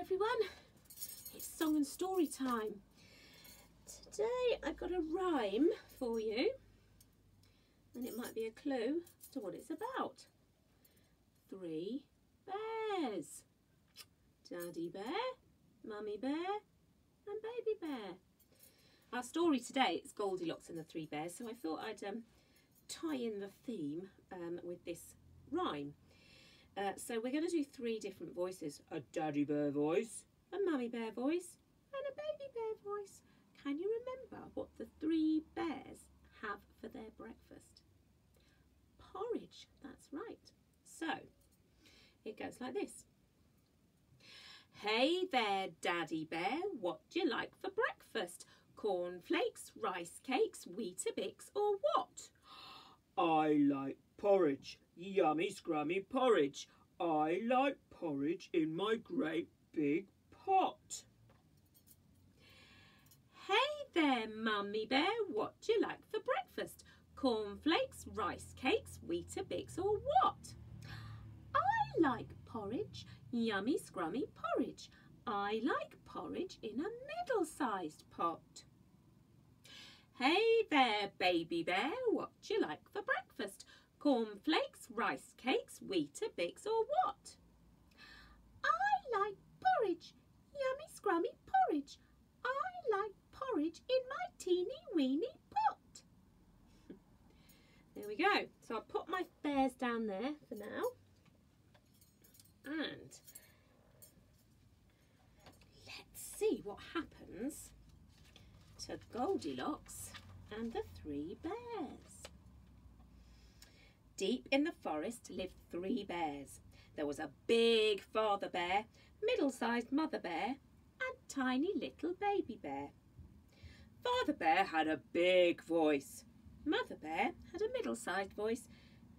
everyone. It's song and story time. Today I've got a rhyme for you and it might be a clue to what it's about. Three bears. Daddy bear, mummy bear and baby bear. Our story today is Goldilocks and the Three Bears so I thought I'd um, tie in the theme um, with this rhyme. Uh, so we're going to do three different voices. A daddy bear voice, a mummy bear voice and a baby bear voice. Can you remember what the three bears have for their breakfast? Porridge, that's right. So it goes like this. Hey there, Daddy Bear, what do you like for breakfast? Cornflakes, rice cakes, Weetabix or what? I like porridge, yummy scrummy porridge. I like porridge in my great big pot. Hey there, Mummy Bear, what do you like for breakfast? Cornflakes, rice cakes, Weetabix or what? I like porridge, yummy scrummy porridge. I like porridge in a middle-sized pot. Hey there, baby bear, what do you like for breakfast? Cornflakes, rice cakes, Weetabix or what? I like porridge, yummy scrummy porridge. I like porridge in my teeny weeny pot. there we go. So I'll put my bears down there for now. And let's see what happens to Goldilocks and the three bears. Deep in the forest lived three bears. There was a big father bear, middle-sized mother bear, and tiny little baby bear. Father bear had a big voice. Mother bear had a middle-sized voice,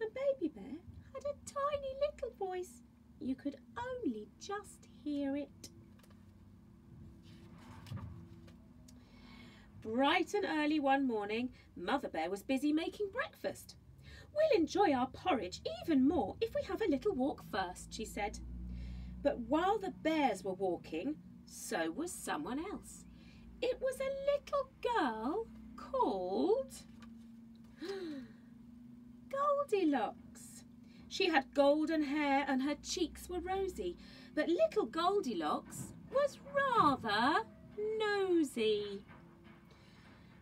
and baby bear had a tiny little voice. You could only just hear it. Bright and early one morning, Mother Bear was busy making breakfast. We'll enjoy our porridge even more if we have a little walk first, she said. But while the bears were walking, so was someone else. It was a little girl called Goldilocks. She had golden hair and her cheeks were rosy, but little Goldilocks was rather nosy.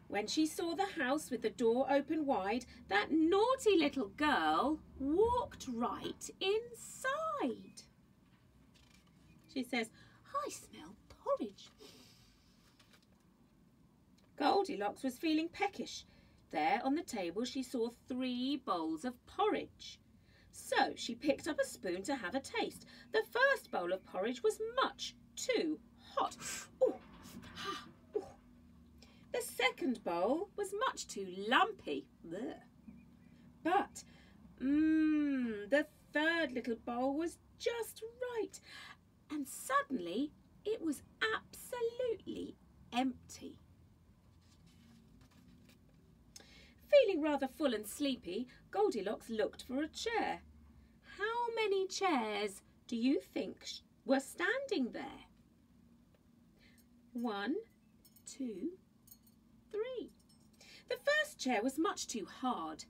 When she saw the house with the door open wide, that naughty little girl walked right inside. She says, I smell porridge. Goldilocks was feeling peckish. There on the table she saw three bowls of porridge. So she picked up a spoon to have a taste. The first bowl of porridge was much too hot. Ooh, the second bowl was much too lumpy. Blech. But, mmm, the third little bowl was just right. And suddenly it was absolutely empty. Feeling rather full and sleepy, Goldilocks looked for a chair. How many chairs do you think were standing there? One, two, three. The first chair was much too hard.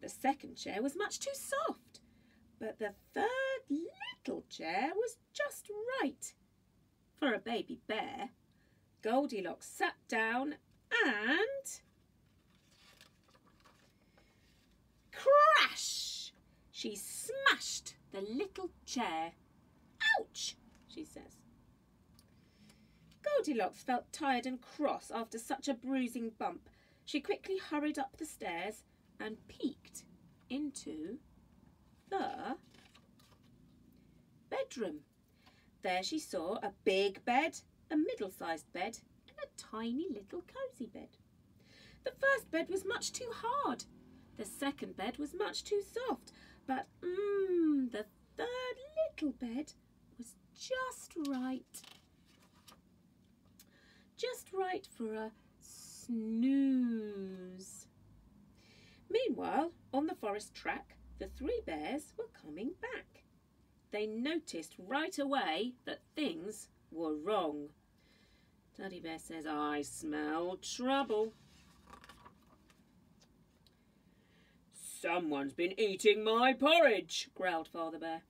The second chair was much too soft. But the third little chair was just right. For a baby bear, Goldilocks sat down and... Crash! She smashed the little chair. Ouch, she says. Goldilocks felt tired and cross after such a bruising bump. She quickly hurried up the stairs and peeked into the bedroom. There she saw a big bed, a middle-sized bed and a tiny little cosy bed. The first bed was much too hard. The second bed was much too soft. But, mmm, the third little bed was just right just right for a snooze. Meanwhile, on the forest track, the three bears were coming back. They noticed right away that things were wrong. Daddy Bear says, I smell trouble. Someone's been eating my porridge, growled Father Bear.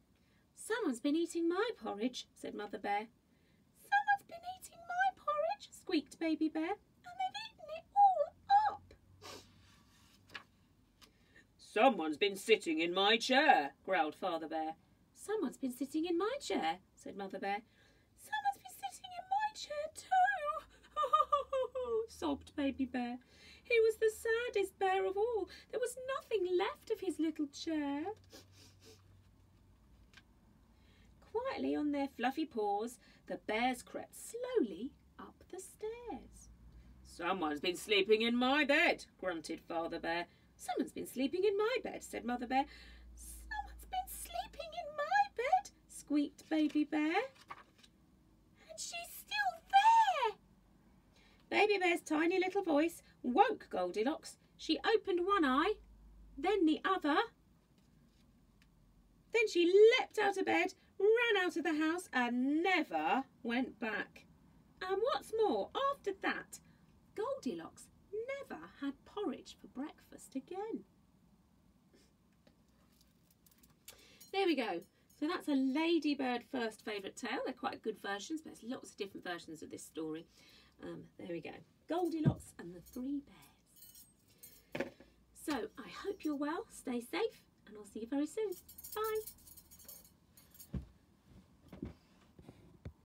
Someone's been eating my porridge, said Mother Bear. Baby Bear, and they've eaten it all up. Someone's been sitting in my chair, growled Father Bear. Someone's been sitting in my chair, said Mother Bear. Someone's been sitting in my chair too, sobbed Baby Bear. He was the saddest bear of all. There was nothing left of his little chair. Quietly on their fluffy paws, the bears crept slowly up the stairs. Someone's been sleeping in my bed, grunted Father Bear. Someone's been sleeping in my bed, said Mother Bear. Someone's been sleeping in my bed, squeaked Baby Bear. And she's still there. Baby Bear's tiny little voice woke Goldilocks. She opened one eye, then the other. Then she leapt out of bed, ran out of the house, and never went back. And what's more, after that, Goldilocks never had porridge for breakfast again. There we go. So that's a Ladybird first favourite tale. They're quite good versions, but there's lots of different versions of this story. Um, there we go. Goldilocks and the Three Bears. So I hope you're well, stay safe, and I'll see you very soon. Bye.